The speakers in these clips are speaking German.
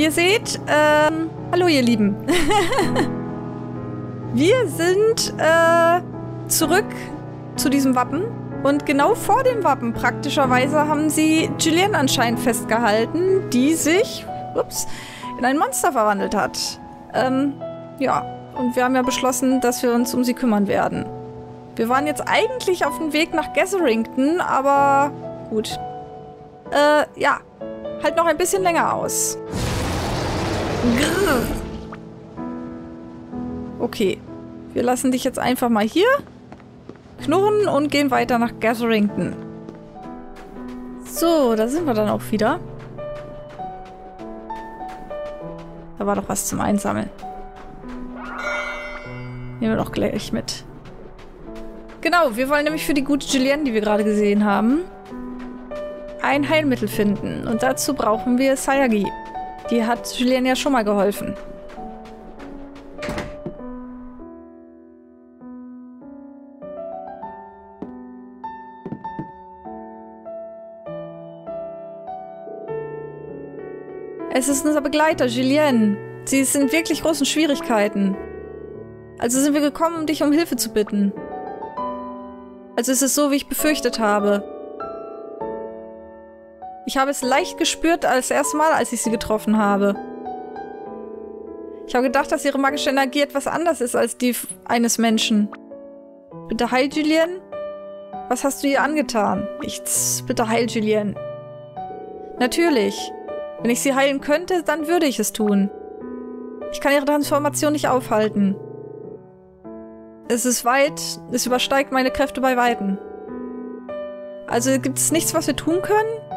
Wie ihr seht, ähm, hallo ihr Lieben. Wir sind äh, zurück zu diesem Wappen. Und genau vor dem Wappen praktischerweise haben sie Jillian anscheinend festgehalten, die sich ups, in ein Monster verwandelt hat. Ähm, ja. Und wir haben ja beschlossen, dass wir uns um sie kümmern werden. Wir waren jetzt eigentlich auf dem Weg nach Gatherington, aber gut. Äh, ja. Halt noch ein bisschen länger aus. Okay. Wir lassen dich jetzt einfach mal hier knurren und gehen weiter nach Gatherington. So, da sind wir dann auch wieder. Da war doch was zum Einsammeln. Nehmen wir doch gleich mit. Genau, wir wollen nämlich für die gute Julienne, die wir gerade gesehen haben, ein Heilmittel finden. Und dazu brauchen wir Sayagi. Die hat Julienne ja schon mal geholfen. Es ist unser Begleiter, Julienne. Sie ist in wirklich großen Schwierigkeiten. Also sind wir gekommen, um dich um Hilfe zu bitten. Also ist es so, wie ich befürchtet habe. Ich habe es leicht gespürt als erste Mal, als ich sie getroffen habe. Ich habe gedacht, dass ihre magische Energie etwas anders ist als die eines Menschen. Bitte heil, Julien. Was hast du ihr angetan? Nichts. Bitte heil, Julien. Natürlich. Wenn ich sie heilen könnte, dann würde ich es tun. Ich kann ihre Transformation nicht aufhalten. Es ist weit, es übersteigt meine Kräfte bei Weitem. Also gibt es nichts, was wir tun können?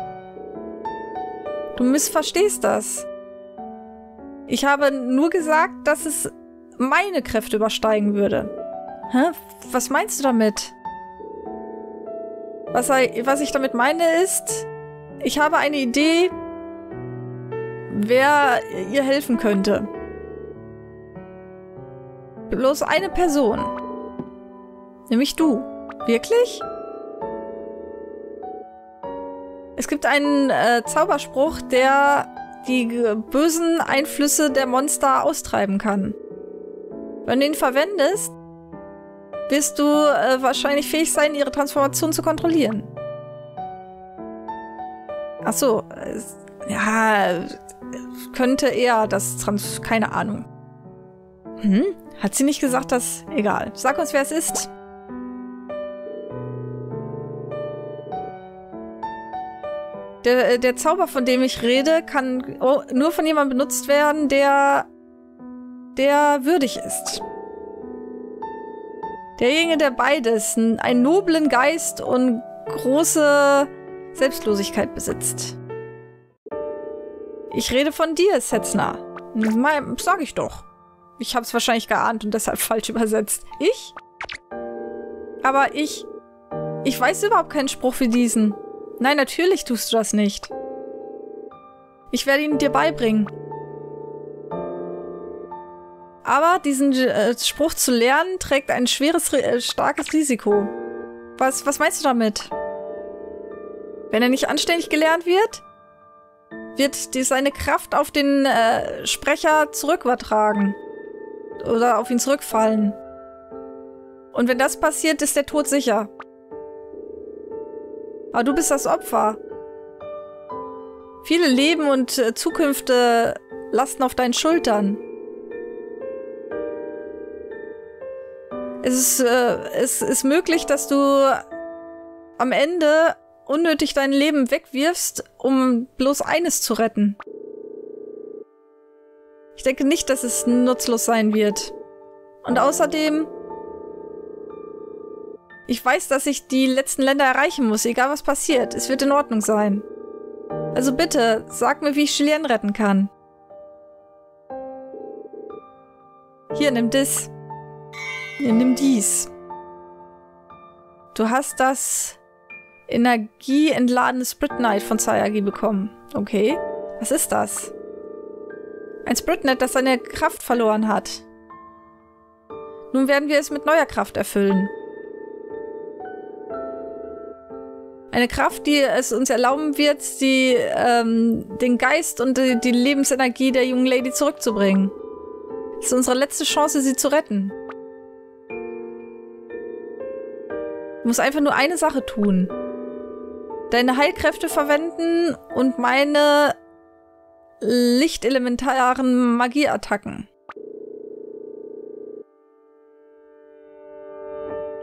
Du missverstehst das. Ich habe nur gesagt, dass es meine Kräfte übersteigen würde. Hä? Was meinst du damit? Was, was ich damit meine ist, ich habe eine Idee, wer ihr helfen könnte. Bloß eine Person. Nämlich du. Wirklich? Es gibt einen äh, Zauberspruch, der die bösen Einflüsse der Monster austreiben kann. Wenn du ihn verwendest, wirst du äh, wahrscheinlich fähig sein, ihre Transformation zu kontrollieren. Ach so, äh, ja, könnte eher das Trans... keine Ahnung. Hm? Hat sie nicht gesagt, dass... Egal. Sag uns, wer es ist. Der, äh, der Zauber, von dem ich rede, kann nur von jemandem benutzt werden, der der würdig ist. Derjenige, der beides, einen noblen Geist und große Selbstlosigkeit besitzt. Ich rede von dir, Setzner. Sag ich doch. Ich hab's wahrscheinlich geahnt und deshalb falsch übersetzt. Ich? Aber ich... Ich weiß überhaupt keinen Spruch wie diesen. Nein, natürlich tust du das nicht. Ich werde ihn dir beibringen. Aber diesen äh, Spruch zu lernen, trägt ein schweres, äh, starkes Risiko. Was, was meinst du damit? Wenn er nicht anständig gelernt wird, wird die, seine Kraft auf den äh, Sprecher zurückübertragen. Oder auf ihn zurückfallen. Und wenn das passiert, ist der Tod sicher. Aber du bist das Opfer. Viele Leben und äh, Zukünfte lasten auf deinen Schultern. Es ist, äh, es ist möglich, dass du am Ende unnötig dein Leben wegwirfst, um bloß eines zu retten. Ich denke nicht, dass es nutzlos sein wird. Und außerdem ich weiß, dass ich die letzten Länder erreichen muss, egal was passiert. Es wird in Ordnung sein. Also bitte, sag mir, wie ich Julien retten kann. Hier, nimm das. Hier, nimm dies. Du hast das energieentladene Spritnight von Sayagi bekommen. Okay. Was ist das? Ein Spritnet, das seine Kraft verloren hat. Nun werden wir es mit neuer Kraft erfüllen. Eine Kraft, die es uns erlauben wird, die, ähm, den Geist und die, die Lebensenergie der jungen Lady zurückzubringen. Das ist unsere letzte Chance, sie zu retten. Du musst einfach nur eine Sache tun. Deine Heilkräfte verwenden und meine lichtelementaren Magieattacken.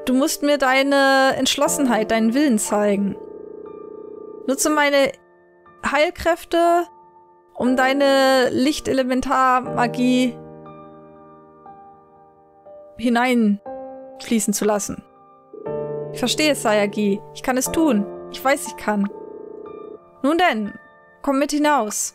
Du musst mir deine Entschlossenheit, deinen Willen zeigen. Nutze meine Heilkräfte, um deine Lichtelementarmagie hineinfließen zu lassen. Ich verstehe es, Sayagi. Ich kann es tun. Ich weiß, ich kann. Nun denn, komm mit hinaus.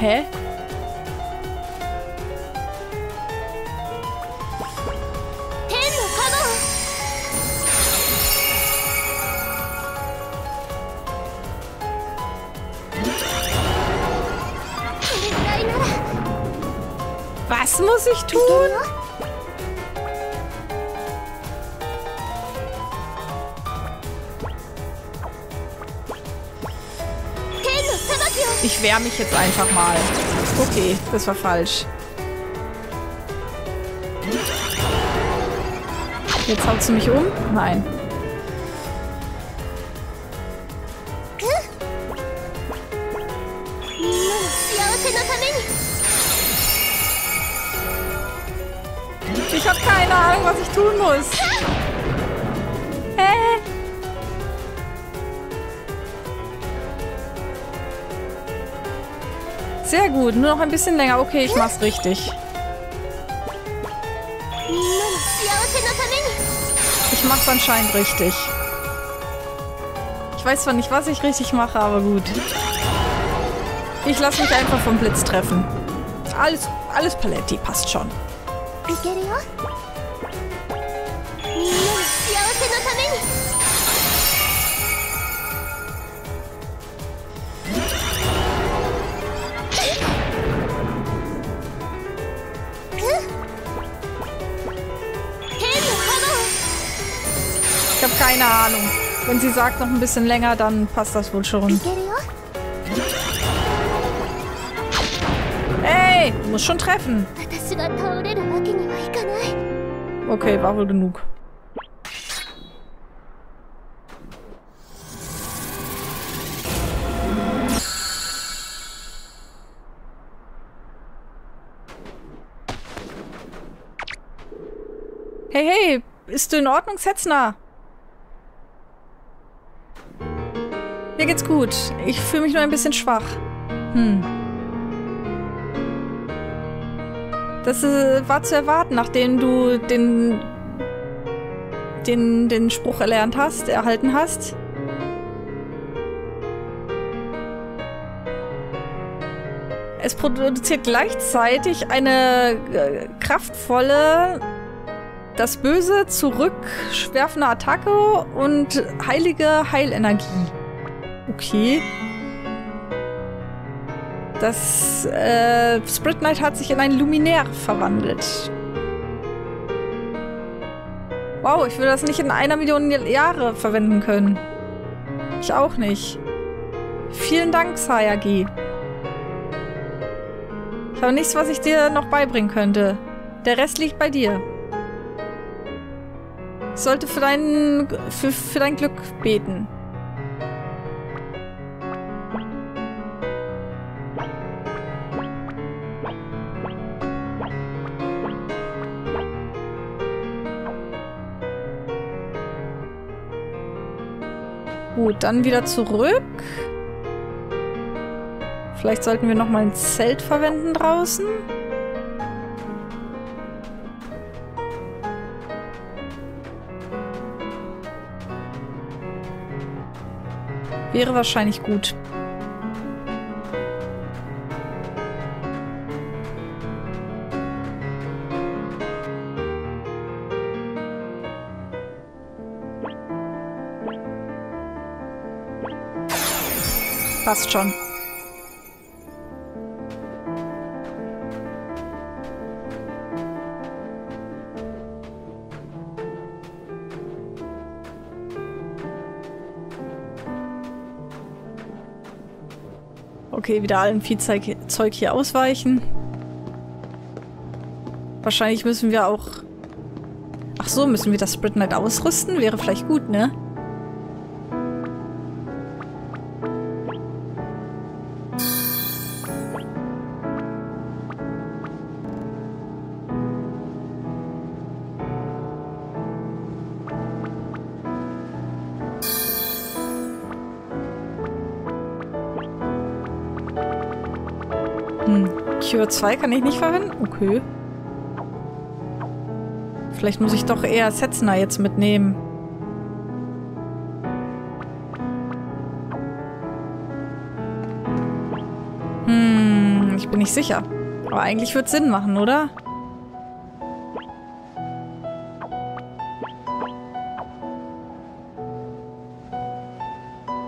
Hä? Ich wehre mich jetzt einfach mal. Okay, das war falsch. Jetzt haut sie mich um? Nein. Ich habe keine Ahnung, was ich tun muss. Gut, nur noch ein bisschen länger. Okay, ich mach's richtig. Ich mach's anscheinend richtig. Ich weiß zwar nicht, was ich richtig mache, aber gut. Ich lasse mich einfach vom Blitz treffen. Alles, alles Paletti, passt schon. い Ich habe keine Ahnung. Wenn sie sagt noch ein bisschen länger, dann passt das wohl schon. Ey, musst schon treffen. Okay, war wohl genug. Hey, hey, bist du in Ordnung, Setzner? Geht's gut. Ich fühle mich nur ein bisschen schwach. Hm. Das äh, war zu erwarten, nachdem du den, den, den Spruch erlernt hast, erhalten hast. Es produziert gleichzeitig eine äh, kraftvolle, das Böse zurückwerfende Attacke und heilige Heilenergie. Okay. Das äh, Sprit Knight hat sich in ein Luminär verwandelt. Wow, ich würde das nicht in einer Million Jahre verwenden können. Ich auch nicht. Vielen Dank, Sayagi. Ich habe nichts, was ich dir noch beibringen könnte. Der Rest liegt bei dir. Ich sollte für dein, für, für dein Glück beten. Gut, dann wieder zurück. Vielleicht sollten wir nochmal ein Zelt verwenden draußen. Wäre wahrscheinlich gut. Passt schon. Okay, wieder allen Viehzeug hier ausweichen. Wahrscheinlich müssen wir auch... Ach so, müssen wir das Sprit Knight ausrüsten? Wäre vielleicht gut, ne? Cure 2 kann ich nicht verwenden? Okay. Vielleicht muss ich doch eher Setzner jetzt mitnehmen. Hm, ich bin nicht sicher. Aber eigentlich wird es Sinn machen, oder?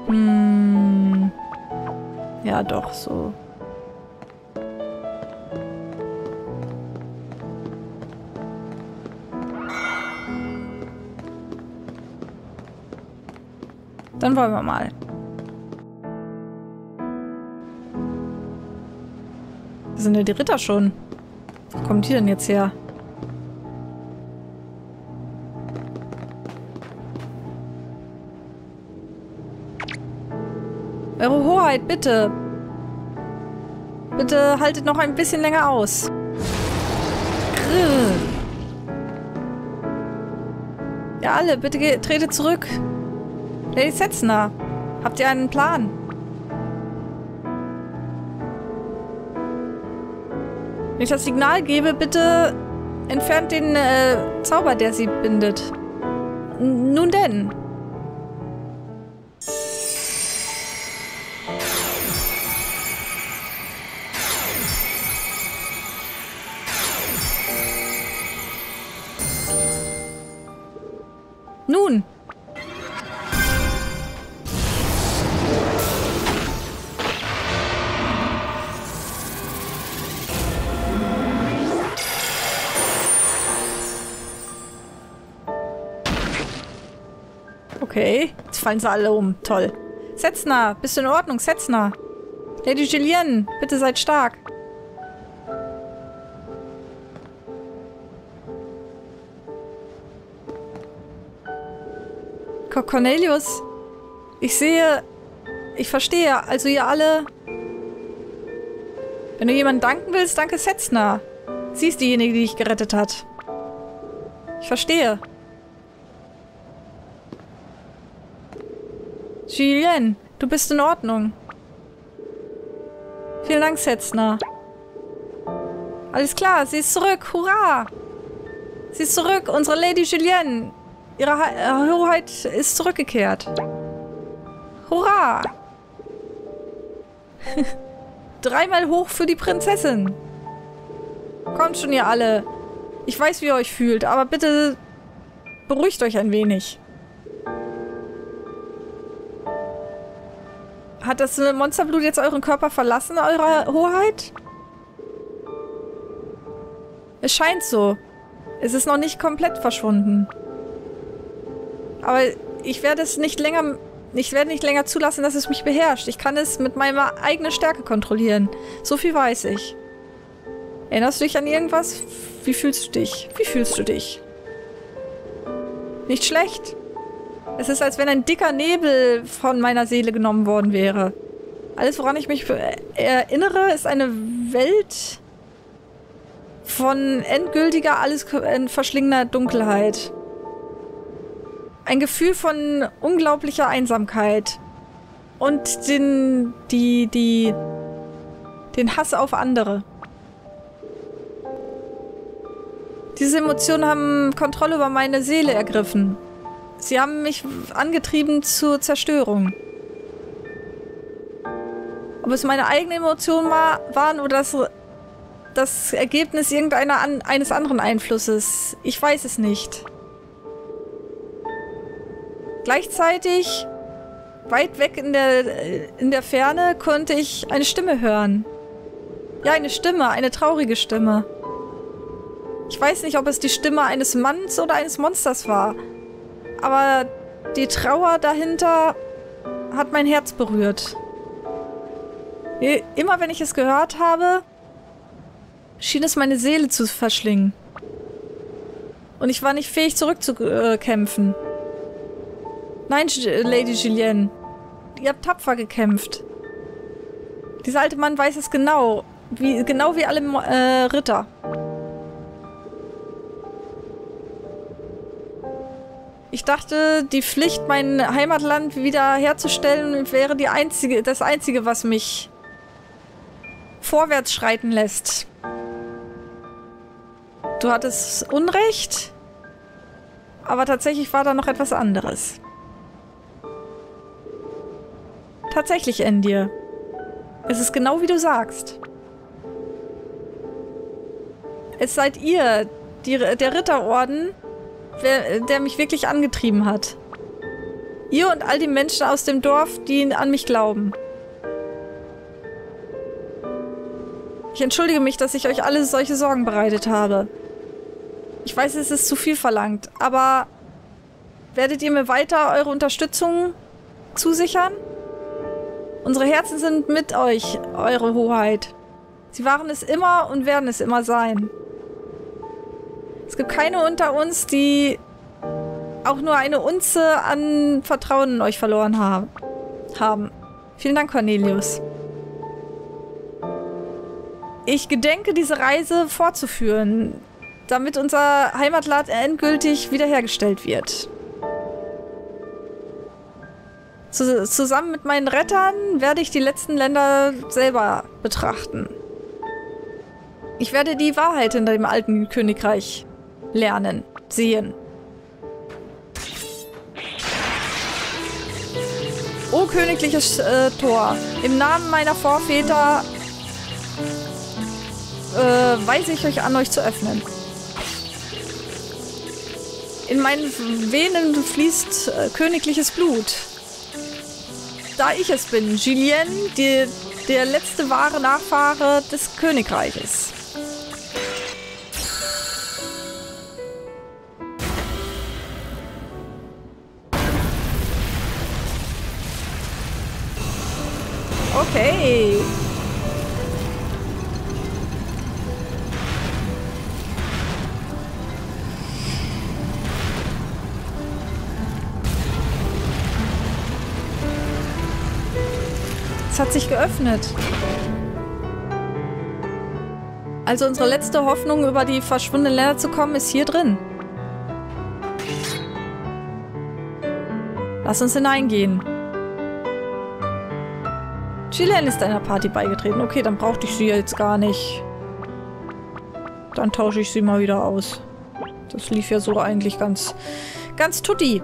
Hm. Ja, doch, so. Dann wollen wir mal. Da sind ja die Ritter schon. Wo kommen die denn jetzt her? Eure Hoheit, bitte. Bitte haltet noch ein bisschen länger aus. Grrr. Ja, alle, bitte tretet zurück. Lady Setzner, habt ihr einen Plan? Wenn ich das Signal gebe, bitte entfernt den äh, Zauber, der sie bindet. N nun denn. Fallen sie alle um. Toll. Setzner, bist du in Ordnung? Setzner. Lady Julienne, bitte seid stark. Cornelius, ich sehe, ich verstehe, also ihr alle... Wenn du jemandem danken willst, danke Setzner. Sie ist diejenige, die dich gerettet hat. Ich verstehe. Julien, du bist in Ordnung. Vielen Dank, Setzner. Alles klar, sie ist zurück. Hurra! Sie ist zurück, unsere Lady Julienne. Ihre He Hoheit ist zurückgekehrt. Hurra! Dreimal hoch für die Prinzessin. Kommt schon, ihr alle. Ich weiß, wie ihr euch fühlt, aber bitte beruhigt euch ein wenig. Hat das Monsterblut jetzt euren Körper verlassen, eure Hoheit? Es scheint so. Es ist noch nicht komplett verschwunden. Aber ich werde es nicht länger... Ich werde nicht länger zulassen, dass es mich beherrscht. Ich kann es mit meiner eigenen Stärke kontrollieren. So viel weiß ich. Erinnerst du dich an irgendwas? Wie fühlst du dich? Wie fühlst du dich? Nicht schlecht. Es ist, als wenn ein dicker Nebel von meiner Seele genommen worden wäre. Alles, woran ich mich erinnere, ist eine Welt von endgültiger, alles verschlingender Dunkelheit. ein Gefühl von unglaublicher Einsamkeit und den, die, die, den Hass auf andere. Diese Emotionen haben Kontrolle über meine Seele ergriffen. Sie haben mich angetrieben zur Zerstörung. Ob es meine eigenen Emotionen war, waren oder das, das Ergebnis irgendeiner an, eines anderen Einflusses, ich weiß es nicht. Gleichzeitig, weit weg in der, in der Ferne, konnte ich eine Stimme hören. Ja, eine Stimme, eine traurige Stimme. Ich weiß nicht, ob es die Stimme eines Manns oder eines Monsters war. Aber die Trauer dahinter hat mein Herz berührt. Immer wenn ich es gehört habe, schien es meine Seele zu verschlingen. Und ich war nicht fähig zurückzukämpfen. Nein, Lady Julienne. Ihr habt tapfer gekämpft. Dieser alte Mann weiß es genau. Wie, genau wie alle äh, Ritter. Ich dachte, die Pflicht, mein Heimatland wieder herzustellen, wäre die einzige, das Einzige, was mich vorwärts schreiten lässt. Du hattest Unrecht, aber tatsächlich war da noch etwas anderes. Tatsächlich, Endir. Es ist genau wie du sagst. Es seid ihr, die, der Ritterorden, wer, der mich wirklich angetrieben hat. Ihr und all die Menschen aus dem Dorf, die an mich glauben. Ich entschuldige mich, dass ich euch alle solche Sorgen bereitet habe. Ich weiß, es ist zu viel verlangt, aber werdet ihr mir weiter eure Unterstützung zusichern? Unsere Herzen sind mit euch, eure Hoheit. Sie waren es immer und werden es immer sein. Es gibt keine unter uns, die auch nur eine Unze an Vertrauen in euch verloren haben. Vielen Dank, Cornelius. Ich gedenke, diese Reise fortzuführen, damit unser Heimatland endgültig wiederhergestellt wird. zusammen mit meinen Rettern werde ich die letzten Länder selber betrachten. Ich werde die Wahrheit hinter dem alten Königreich lernen, sehen. O königliches äh, Tor, im Namen meiner Vorväter äh, weise ich euch an, euch zu öffnen. In meinen Venen fließt äh, königliches Blut. Da ich es bin, Julien, die, der letzte wahre Nachfahre des Königreiches. Okay. Es hat sich geöffnet. Also unsere letzte Hoffnung, über die verschwundenen Länder zu kommen, ist hier drin. Lass uns hineingehen. Chilean ist einer Party beigetreten. Okay, dann brauchte ich sie jetzt gar nicht. Dann tausche ich sie mal wieder aus. Das lief ja so eigentlich ganz, ganz tutti.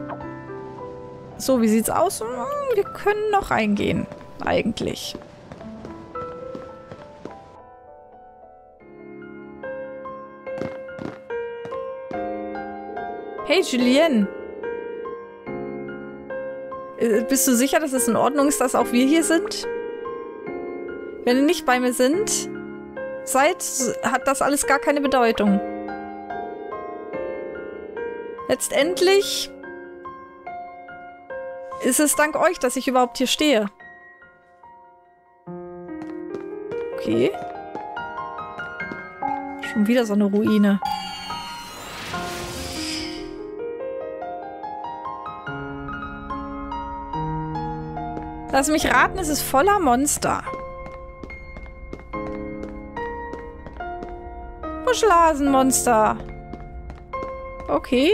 So, wie sieht's aus? Hm, wir können noch reingehen eigentlich. Hey, Julien. Äh, bist du sicher, dass es in Ordnung ist, dass auch wir hier sind? Wenn ihr nicht bei mir sind, seid, hat das alles gar keine Bedeutung. Letztendlich ist es dank euch, dass ich überhaupt hier stehe. Okay. Schon wieder so eine Ruine. Lass mich raten, es ist voller Monster. Buschlasenmonster. Okay.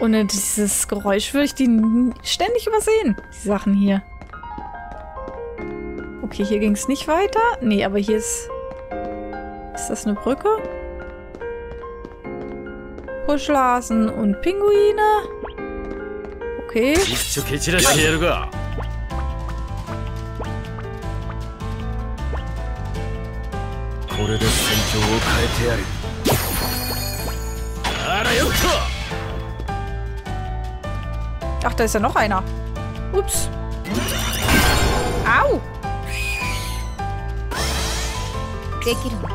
Ohne dieses Geräusch würde ich die ständig übersehen, die Sachen hier. Okay, hier ging es nicht weiter. Nee, aber hier ist... Ist das eine Brücke? Puschlasen und Pinguine. Okay. 戦況を変えてやるあらよっと Ach, da ist ja noch einer. Ups. Au! できるわ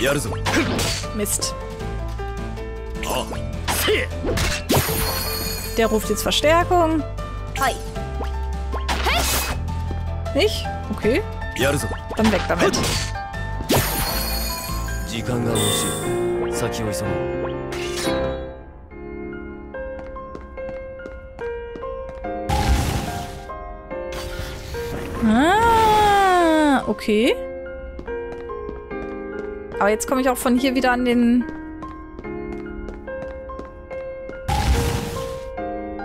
やるぞ Mist. あせえ Der ruft jetzt Verstärkung. はい Nicht? Okay. Dann weg damit. Ah, okay. Aber jetzt komme ich auch von hier wieder an den...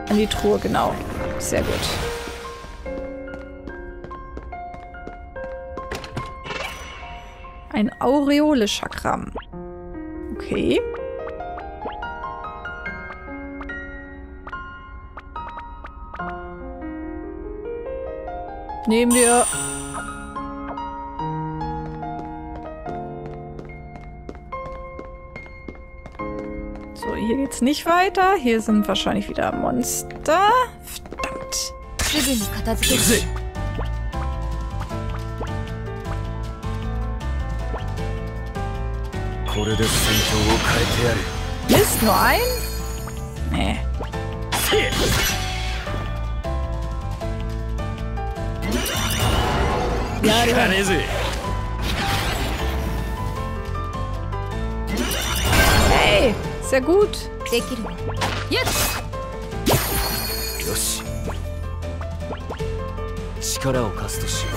An die Truhe, genau. Sehr gut. Ein Aureole-Chakram. Okay. Nehmen wir. So, hier geht's nicht weiter. Hier sind wahrscheinlich wieder Monster. Verdammt. これで戦況を変えてやる。Ein? Nee. せえ。かねえぜ。Hey, sehr gut. できるわよし。力を貸すとしよう。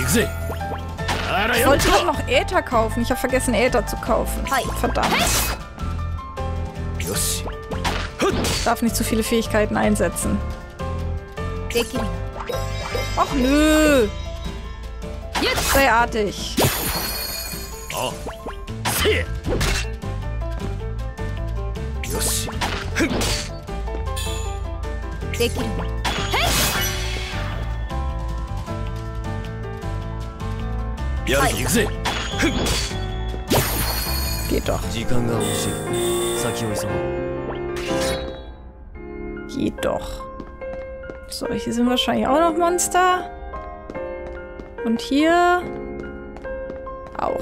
行くぜ。あら Ich wollte doch noch Äther kaufen. Ich habe vergessen, Äther zu kaufen. Verdammt. Ich darf nicht zu viele Fähigkeiten einsetzen. Ach nö. Jetzt sei artig. Yes. Ja, ich gesehen. Geht doch. Geht doch. So, hier sind wahrscheinlich auch noch Monster. Und hier auch.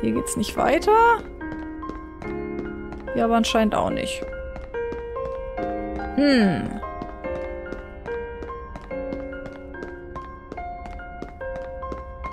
Hier geht's nicht weiter. Hier aber anscheinend auch nicht. Hm.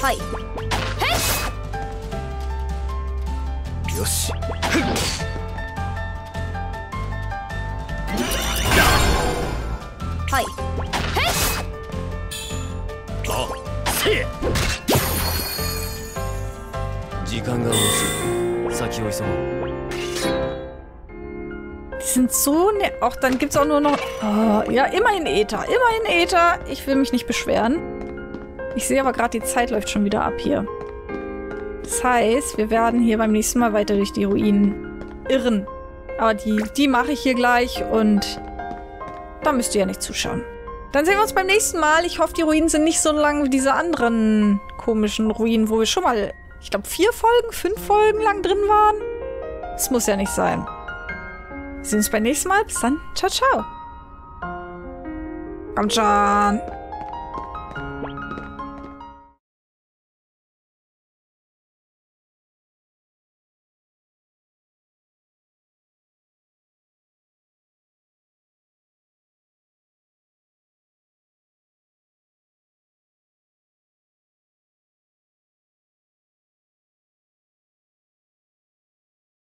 はい。よし。はい。あせえ時間が惜しい。先を急ごう sind so ne. Auch dann gibt's auch nur noch. Oh, ja, immerhin Äther. Immerhin Äther. Ich will mich nicht beschweren. Ich sehe aber gerade, die Zeit läuft schon wieder ab hier. Das heißt, wir werden hier beim nächsten Mal weiter durch die Ruinen irren. Aber die, die mache ich hier gleich und da müsst ihr ja nicht zuschauen. Dann sehen wir uns beim nächsten Mal. Ich hoffe, die Ruinen sind nicht so lang wie diese anderen komischen Ruinen, wo wir schon mal, ich glaube, vier Folgen, fünf Folgen lang drin waren. Das muss ja nicht sein. Sehen uns beim nächsten Mal. Bis dann. Ciao, ciao. Komm schon.